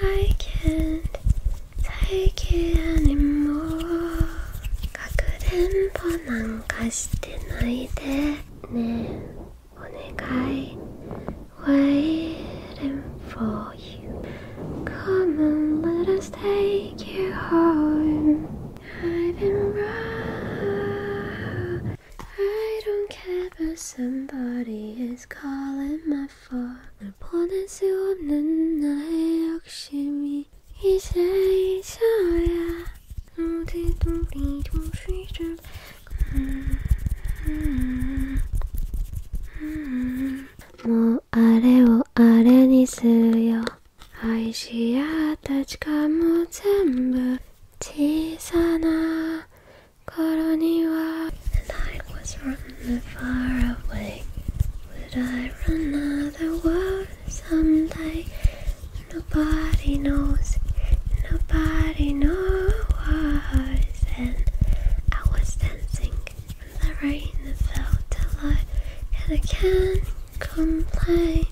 I can't take it anymore かくれんぼなんかしてないでねえお願い Wait Somebody is calling my phone. I put a suit on the shimmy. He says, Oh, yeah. No, they don't need to treat him. More are they all are any silly? I see a touch come The night was from the fire. Nobody knows Nobody knows. And I was dancing in the rain It felt alive And I can't complain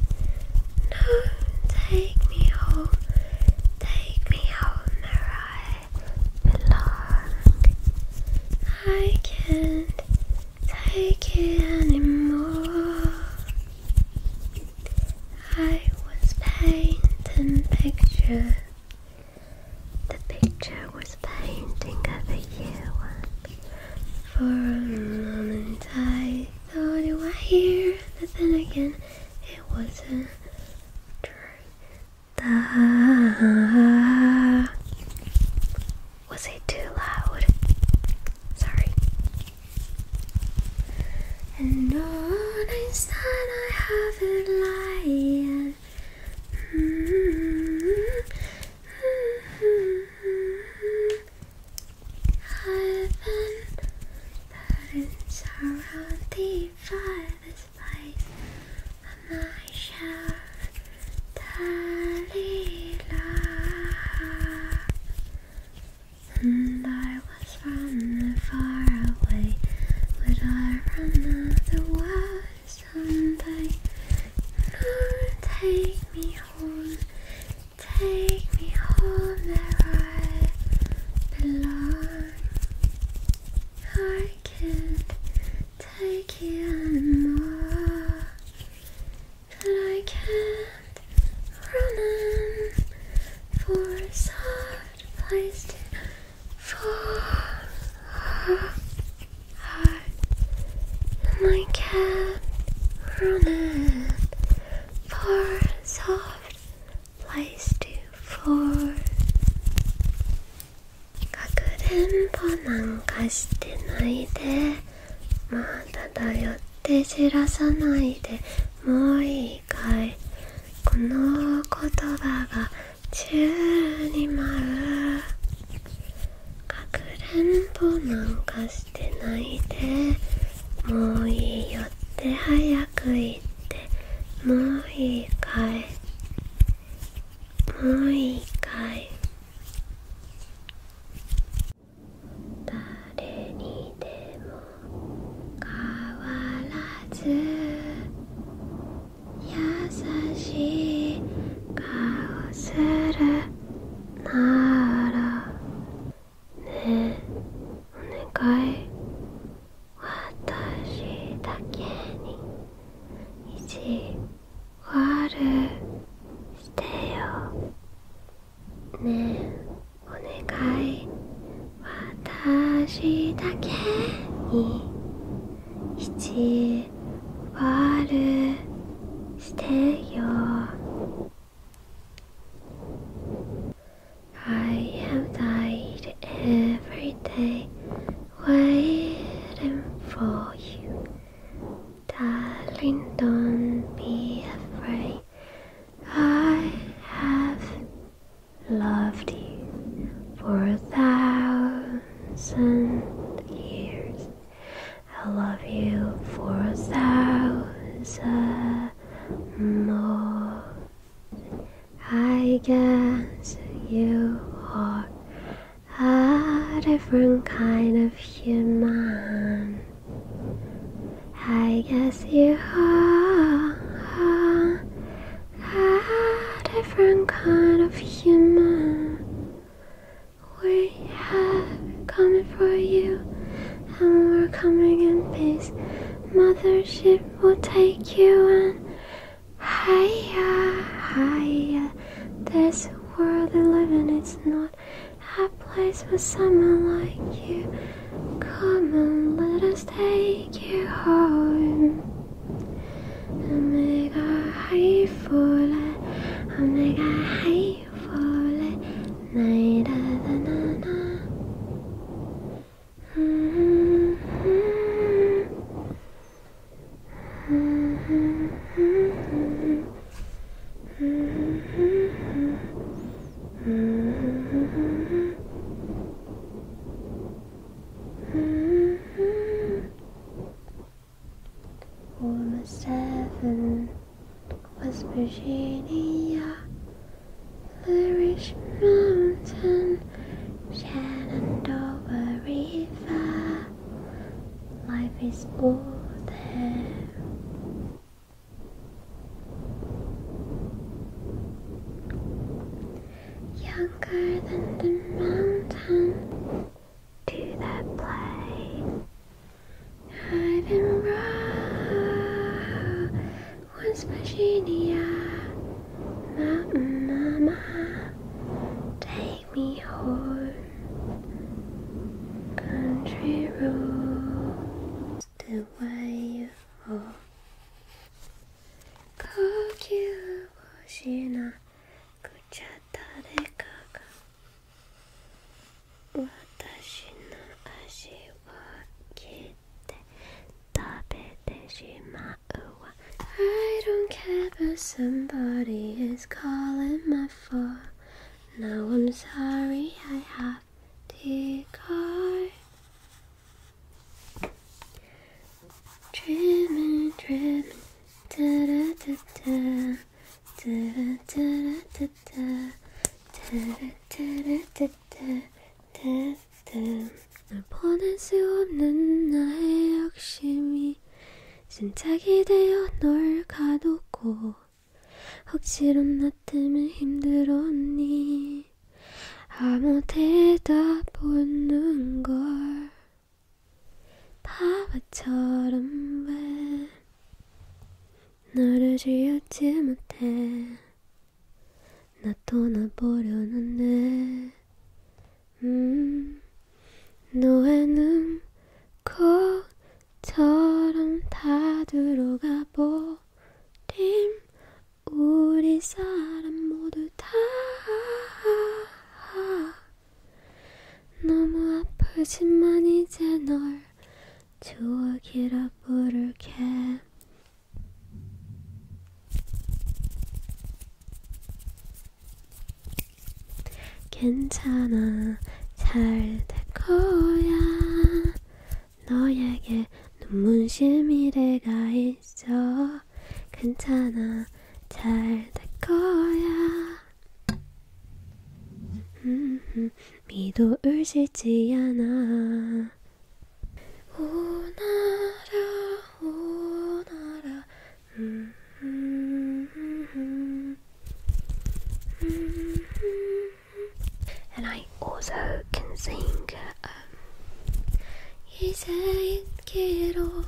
And I can't run in for soft place to fall. かくれんぼなんかしてないで。まだだよって知らさないで。もういいかいこの言葉が宙に舞う。かくれんぼなんかしてないで。もういいよ。って早く言って。もういいかい。もういいかい誰にでも変わらず優しい顔するならねえお願い私だけに意地悪してよねえお願い。私だけにいち、わるしてよ Um, I guess you are a different kind of human. We have coming for you, and we're coming in peace. Mothership will take you and higher, higher. This world we live in, it's not a place for someone like you. Come on, let us take you home. Omega high for it, Omega high for it, night da na na. Almost is born. somebody is calling my phone Now I'm sorry I have to go Dreaming, dreaming Da-da-da-da Da-da-da-da-da Da-da-da-da-da-da 널 보낼 수 없는 나의 욕심이 짐짝이 되어 널 가두고 억지로 나 때문에 힘들었니? 아무 대답 없는 걸. 바보처럼 왜 너를 지우지 못해? 나 떠나버렸는데. 음 너의 눈꽃처럼 다 들어가 버림 우리 사람 모두 다 너무 아프지만 이제 널 추억이라 부를게. 괜찮아. 잘될 거야. 너에게 눈부신 미래가 있어. 괜찮아 잘 될 거야 음, 미도 울시지 않아 오나라 오나라 음, 음, 음, 음. And I also can sing um, 이제 잊기로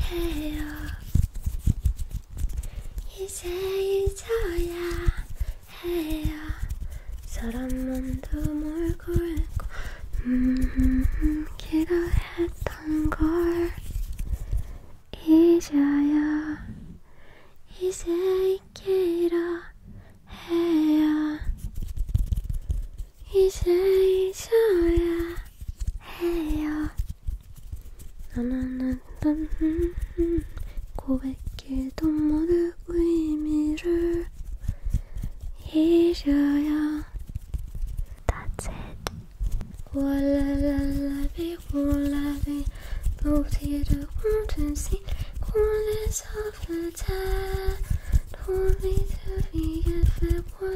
해요 이제 잊어야 해요. 사람만 두물고 있고. 음, 기도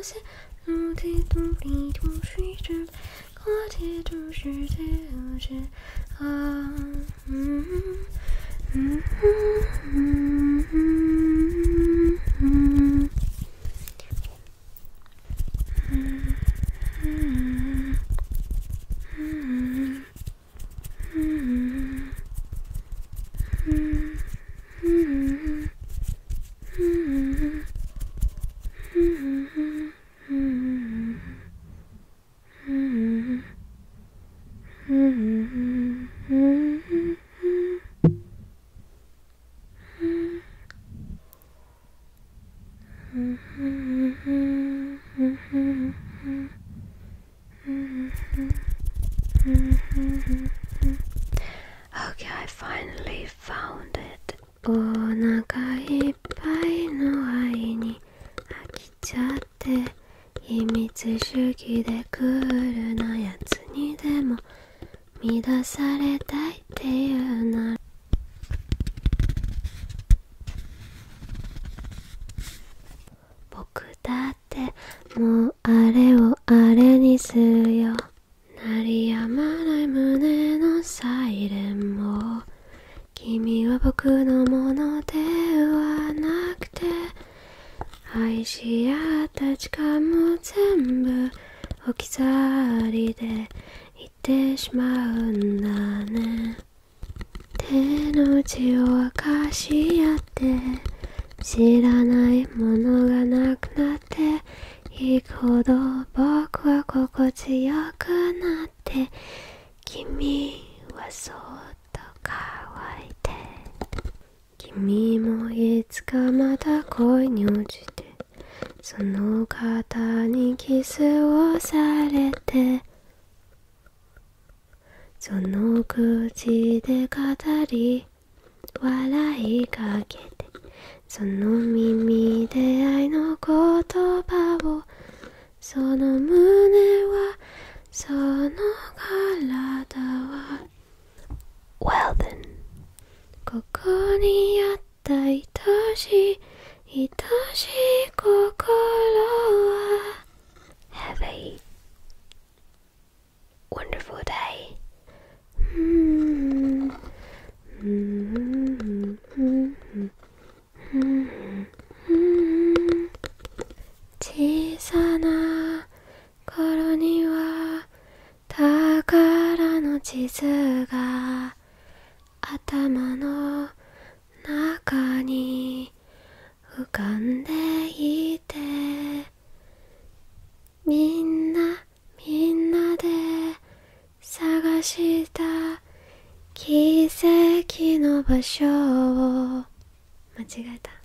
些努力独立同水准，高铁都是最优质。啊，嗯嗯嗯。Finally found it. お腹いっぱいの愛に飽きちゃって秘密主義でクールなやつにでも乱されたいっていうなら。僕だってもうあれにするよ鳴りやまない胸のサイレンも君は僕のものではなくて愛し合った時間も全部置き去りで行ってしまうんだね。手の内を明かし合って知らないものがなくなっていくほど僕は心地よくなって君はそっと乾いて君もいつかまた恋に落ちてその方にキスをされてその口で語り笑いかけてその耳で愛の言葉をその胸はその体は Well then. ここにあった愛しい愛しい心は Have a wonderful day うんうんうんうん小さな頃には宝の地図が頭の中に浮かんでいてみんなみんなで探した奇跡の場所を。間違えた。